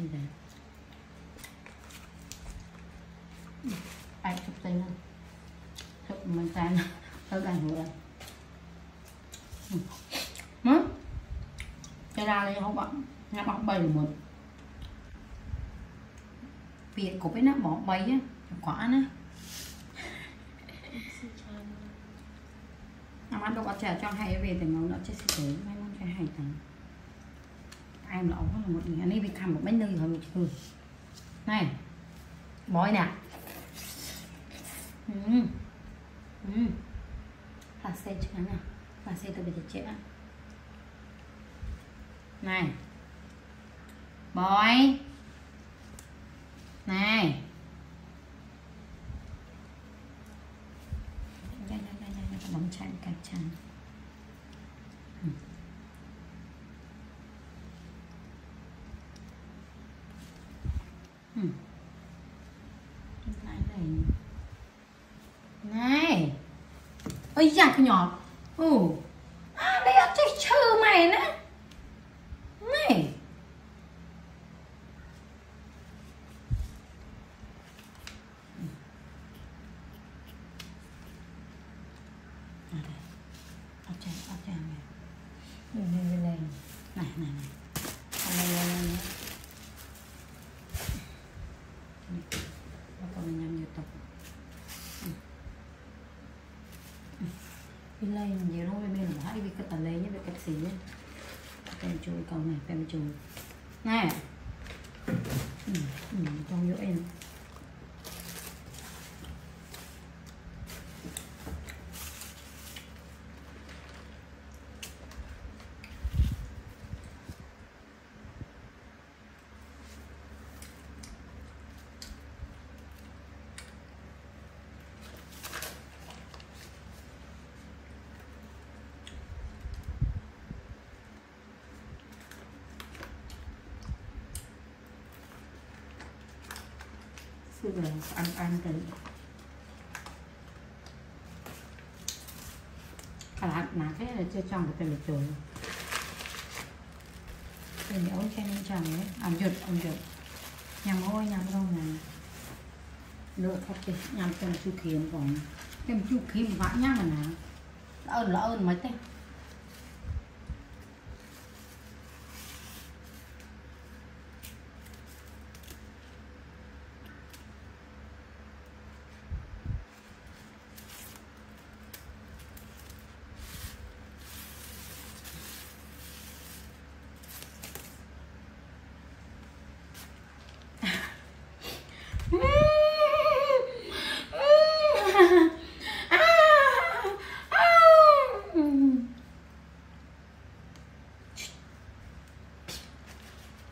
thì đấy ai chụp tay luôn chụp mình tay nó tới gần nữa à? ừ. mất cái ra đây không bạn nhà bọc bầy một việc của cái nó bỏ bầy á quả nó năm ăn đâu có trẻ cho hay về thì nó nó chết sẽ tới mai món cho hay thằng ai mà ông là một người anh ấy bị cầm một bánh nơi rồi mình chưa này, bói nè. Ừ. Ừ. là xe chứ nè? Là xe tôi bị chết chết này. Bói. Này. Đây đây đây đây bóng chặn cạch chặn ừ. Này này. Này. Ôi da cái nhỏ. Ừ. À đây là chơi chờ mày nữa này. Trên, ở trên này. Này, này, tục nhiều tập. Đi lên, nhiều nó bên bên là hãy cái cái tà lê với cái xí nhé. Cái chui cầu này, cái chui. Nè. Ừ, ừ, Trong vô em. Tức là ăn ăn cái là chưa trong được cái lịch rồi Thì nhớ cho nên chẳng đấy, Ăn dụt, ăn dụt Nhằm ôi nhằm không này. Lựa thật kì, nhằm chân chu kiếm còn Chân chu kiếm vãi nhá mà nè lỡ là mấy tên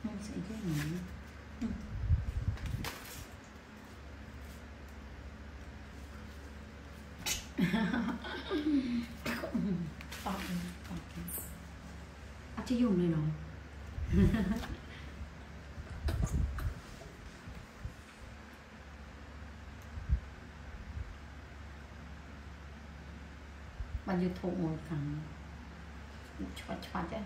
อาจจะยุ่งเลยเนาะมันอยู่ถูกหมดครั้ชวัดชวัดจ้